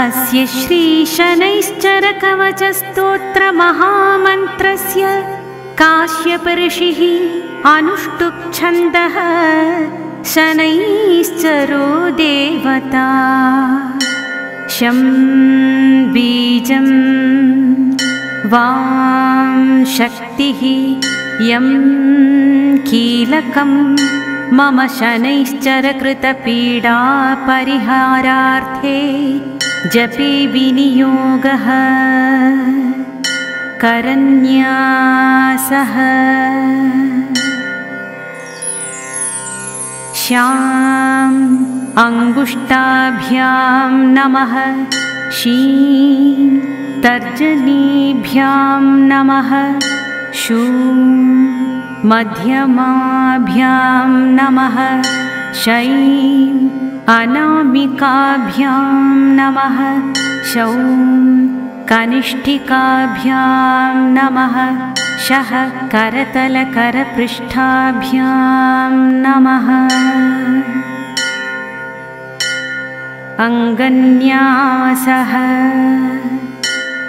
अस्य श्रीशनैश्चरकवचस्तोत्रमहामन्त्रस्य काश्यपर्षिः अनुष्टुप्छन्दः शनैश्चरो देवता। शं बीजं वां शक्तिः यं कीलकं मम शनैश्चरकृतपीडापरिहारार्थे जपे विनियोगः। करन्यासः श्याम् अङ्गुष्टाभ्यां नमः। शी तर्जनीभ्यां नमः। शू मध्यमाभ्यां नमः। शै अनामिकाभ्यां नमः। शौ कनिष्ठिकाभ्यां नमः। शः करतलकरपृष्ठाभ्यां नमः। अङ्गन्यासः।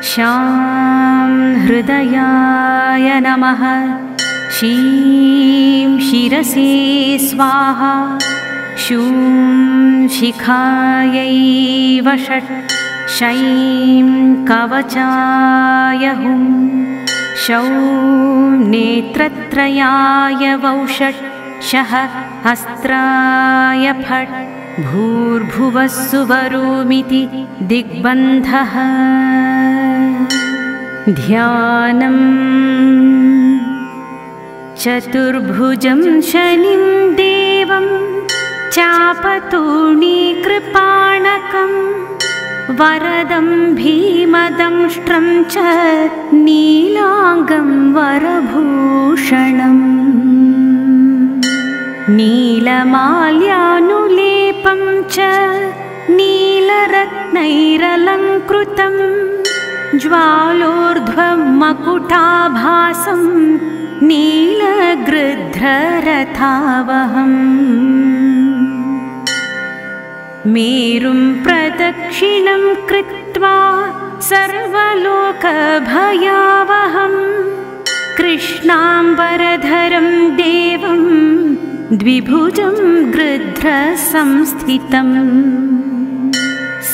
शां हृदयाय नमः शीं शिरसि स्वाहा। शूं शिखायै षट् शैं कवचाय हुं शौ नेत्रत्रयाय वौषट् शः हस्त्राय फट् भूर्भुवः सुवरोमिति दिग्बन्धः। ध्यानम् चतुर्भुजं शनिं देवं चापतूणीकृपाणकं वरदं भीमदंष्ट्रं च नीलाङ्गं वरभूषणम् नीलमाल्यानुलेपं च नीलरत्नैरलङ्कृतं ज्वालोर्ध्वं मकुटाभासं नीलगृध्ररथावहम् मेरुं प्रदक्षिणं कृत्वा सर्वलोकभयावहम्। कृष्णाम्बरधरं देवं द्विभुजं गृध्रसंस्थितम्।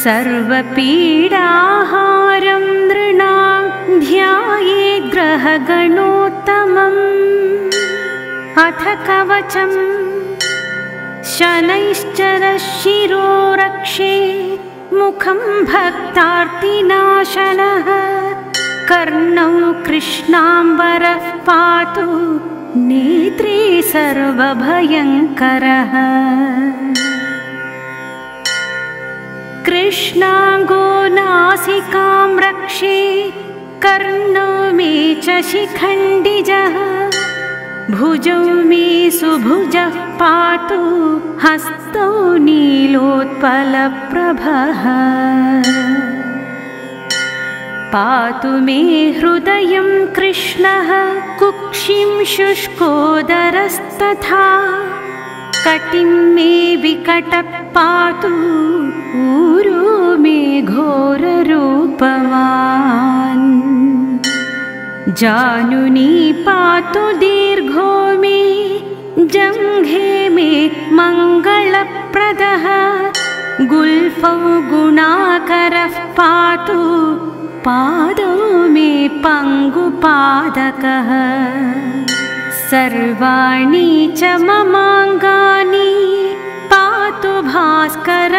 सर्वपीडाहारं नृणां ध्यायेद्ग्रहगणोत्तमम् अथ कवचम् शनैश्चरशिरो रक्षे मुखं भक्तार्तिनाशनः कर्णौ कृष्णाम्बरः पातु नेत्रे सर्वभयङ्करः। कृष्णाङ्गो नासिकां रक्षे कर्णो मे च शिखण्डिजः भुजौ मे सुभुजः पातु हस्तौ नीलोत्पलप्रभः। पातु मे हृदयं कृष्णः कुक्षिं शुष्कोदरस्तथा। कटिं मे विकटः पातु ऊरो मे घोररूपवान् जानुनी पातु दीर्घो मे जङ्घे मे मङ्गलप्रदः। गुल्फौ गुणाकरः पातु पादौ मे पङ्गुपादकः। सर्वाणि च ममाङ्गानि पातु भास्करनन्दनः।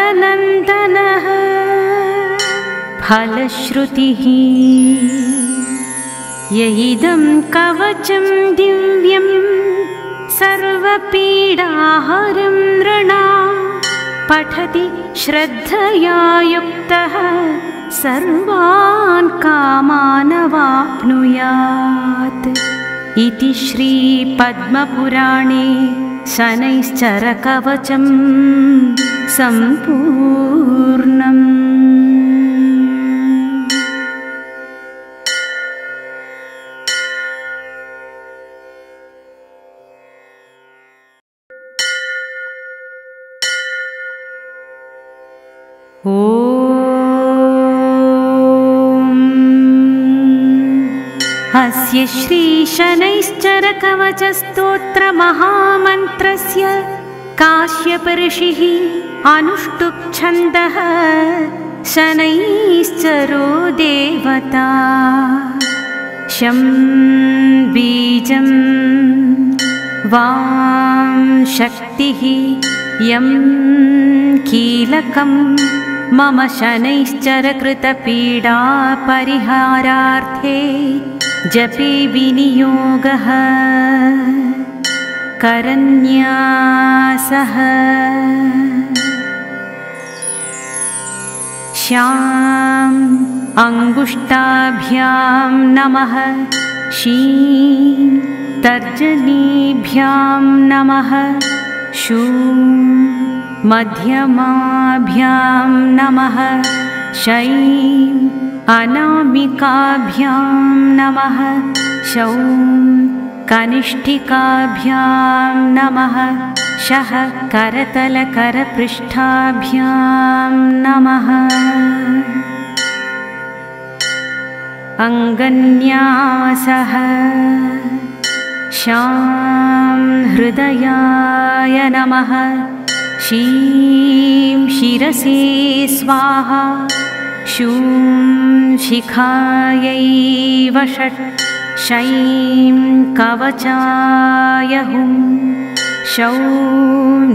फलश्रुतिः य इदं कवचं दिव्यं सर्वपीडाहरं नृणा। पठति श्रद्धया युक्तः सर्वान् कामानवाप्नुयात्। इति श्रीपद्मपुराणे शनैश्चरकवचं सम्पूर्णम् अस्य श्रीशनैश्चरकवचस्तोत्रमहामन्त्रस्य काश्यपर्षिः अनुष्टुप्छन्दः शनैश्चरो देवता। शं बीजं वां शक्तिः यं कीलकं मम शनैश्चरकृतपीडापरिहारार्थे जपे विनियोगः। करन्यासः श्याम् अङ्गुष्टाभ्यां नमः। शी तर्जनीभ्यां नमः। शू मध्यमाभ्यां नमः। शै अनामिकाभ्यां नमः। शौ कनिष्ठिकाभ्यां नमः। शः करतलकरपृष्ठाभ्यां नमः। अङ्गन्यासः। शां हृदयाय नमः शीं शिरसे स्वाहा। शूं शिखायै षट् शैं कवचाय हुं शौ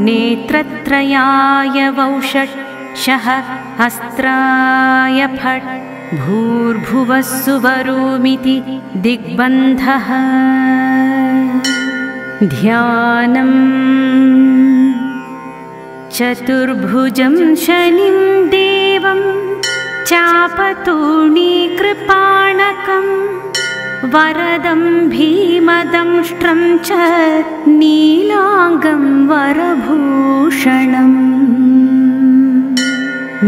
नेत्रत्रयाय वौषट् शः अस्त्राय फट्। भूर्भुवः सुवरोमिति दिग्बन्धः। ध्यानम् चतुर्भुजं शनिं देवम् चापतूणीकृपाणकं वरदं भीमदंष्ट्रं च नीलाङ्गं वरभूषणम्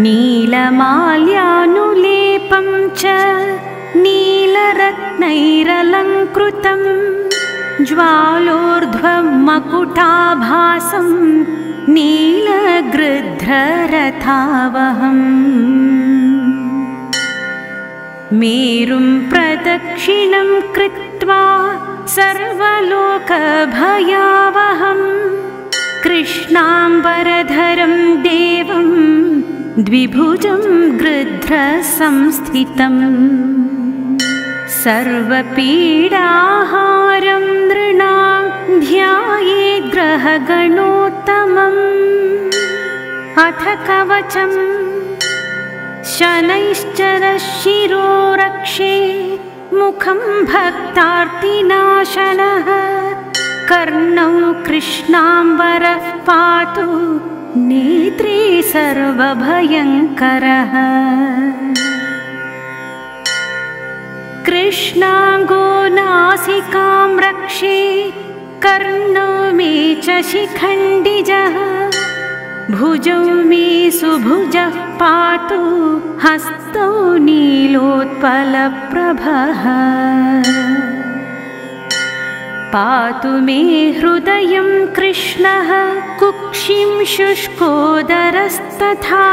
नीलमाल्यानुलेपं च नीलरत्नैरलङ्कृतं ज्वालोर्ध्वं मकुटाभासं नीलगृध्ररथावहम् मेरुं प्रदक्षिणं कृत्वा सर्वलोकभयावहं कृष्णाम्बरधरं देवं द्विभुजं गृध्रसंस्थितम्। सर्वपीडाहारं नृणां ध्यायेद्ग्रहगणोत्तमम् अथ कवचम् शनैश्चरशिरो रक्षे मुखं भक्तार्तिनाशनः कर्णौ कृष्णाम्बरः पातु नेत्रे सर्वभयङ्करः। कृष्णाङ्गो नासिकां रक्षे कर्णो मे च शिखण्डिजः भुजौ मे सुभुजः पातु हस्तौ नीलोत्पलप्रभः। पातु मे हृदयं कृष्णः कुक्षिं शुष्कोदरस्तथा।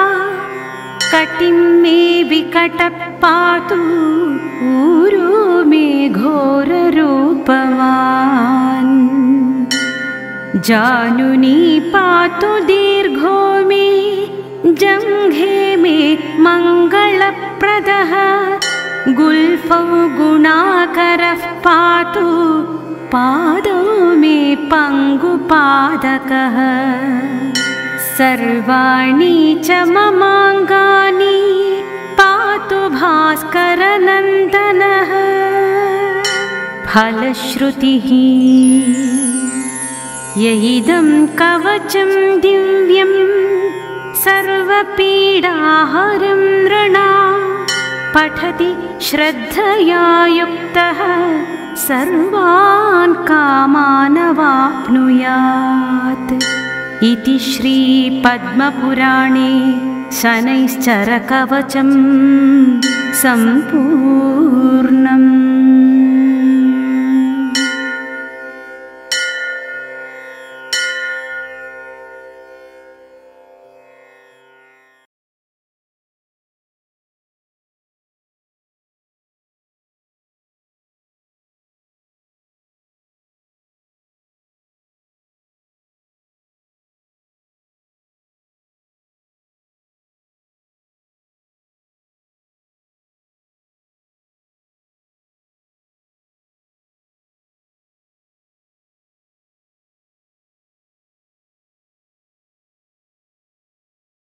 कटिं मे विकटः पातु ऊरो जानुनी पातु दीर्घो मे जङ्घे मे मङ्गलप्रदः। गुल्फौ गुणाकरः पातु पादौ मे पङ्गुपादकः। सर्वाणि च ममाङ्गानि पातु भास्करनन्दनः। फलश्रुतिः य इदं कवचं दिव्यं सर्वपीडाहरं नृणा। पठति श्रद्धया युक्तः सर्वान् कामानवाप्नुयात्। इति श्रीपद्मपुराणे शनैश्चरकवचं सम्पूर्णम्